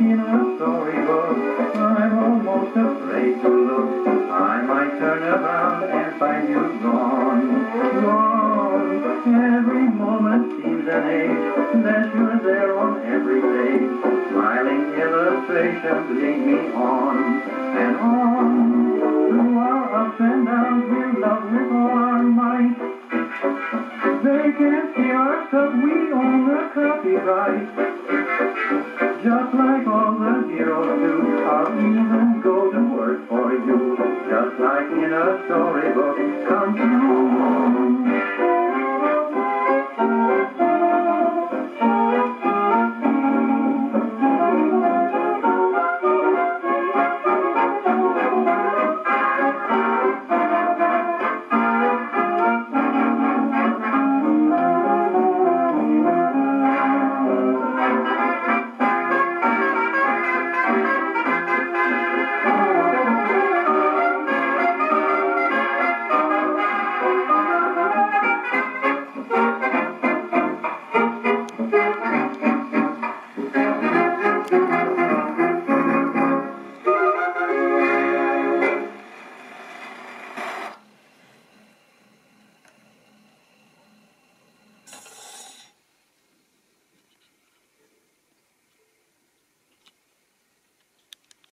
in a storybook. I'm almost afraid to look. I might turn around and find you gone. Gone. Every moment seems an age. That you're there on every page. Smiling illustrations lead me on. And on can't see our stuff, we own the copyright. Just like all the heroes do, I'll even go to work for you. Just like in a storybook come true.